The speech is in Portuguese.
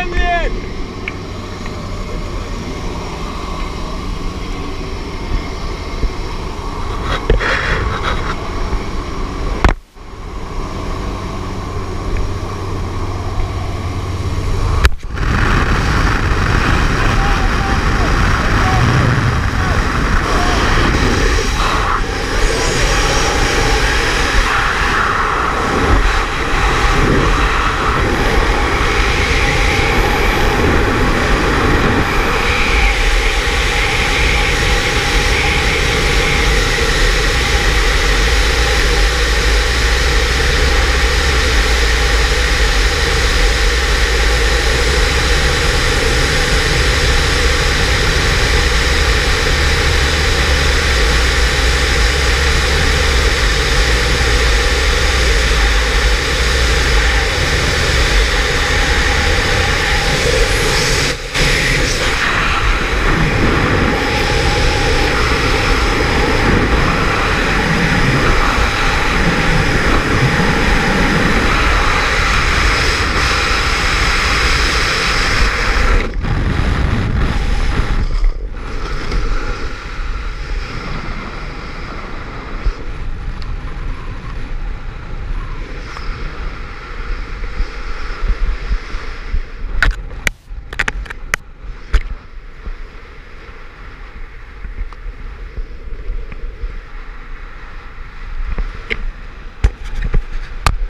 Flamengo!